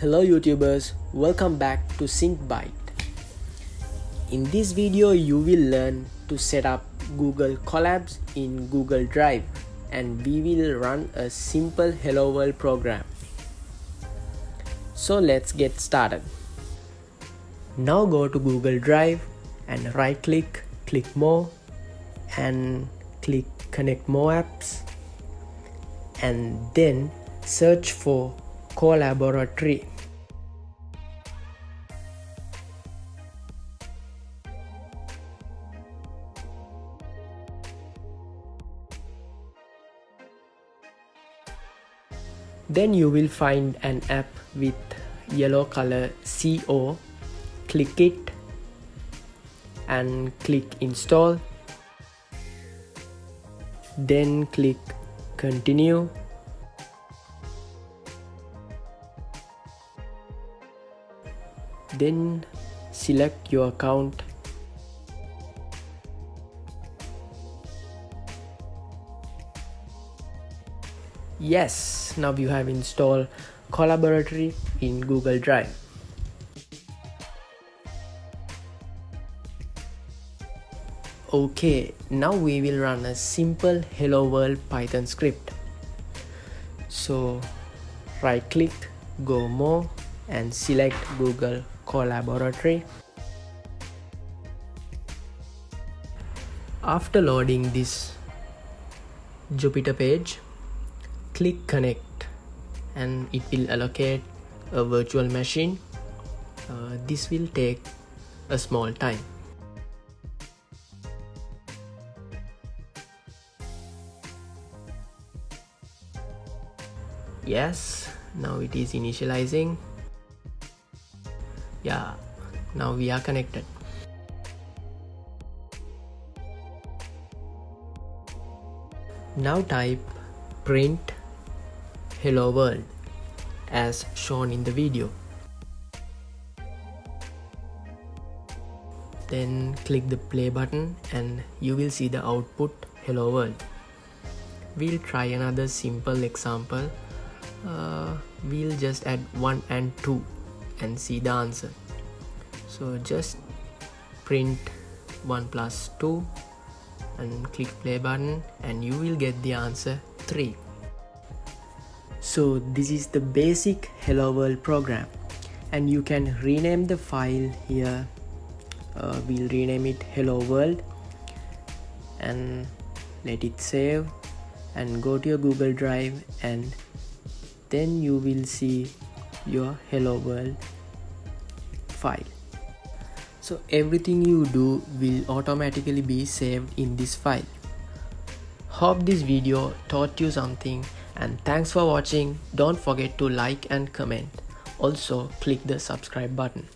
Hello YouTubers, welcome back to SyncByte. In this video you will learn to set up Google Colabs in Google Drive and we will run a simple hello world program. So let's get started. Now go to Google Drive and right click, click more and click connect more apps and then search for Colaboratory. Then you will find an app with yellow color CO. Click it and click install. Then click continue then select your account. Yes now you have installed Colaboratory in Google Drive. Okay now we will run a simple hello world python script. So right click go more and select Google Colaboratory. After loading this Jupyter page, click connect and it will allocate a virtual machine. Uh, this will take a small time. Yes, now it is initializing yeah. Now we are connected. Now type print hello world as shown in the video. Then click the play button and you will see the output hello world. We'll try another simple example. Uh, we'll just add 1 and 2 and see the answer. So just print 1 plus 2 and click play button and you will get the answer 3 so this is the basic hello world program and you can rename the file here. Uh, we'll rename it hello world and let it save and go to your google drive and then you will see your hello world file. So everything you do will automatically be saved in this file. Hope this video taught you something and thanks for watching. Don't forget to like and comment. Also click the subscribe button